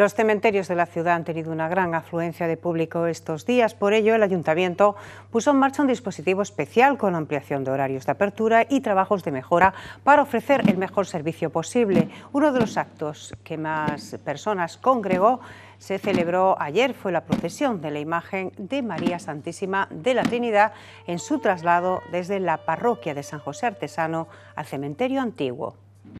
Los cementerios de la ciudad han tenido una gran afluencia de público estos días. Por ello, el ayuntamiento puso en marcha un dispositivo especial con ampliación de horarios de apertura y trabajos de mejora para ofrecer el mejor servicio posible. Uno de los actos que más personas congregó se celebró ayer, fue la procesión de la imagen de María Santísima de la Trinidad en su traslado desde la parroquia de San José Artesano al cementerio antiguo.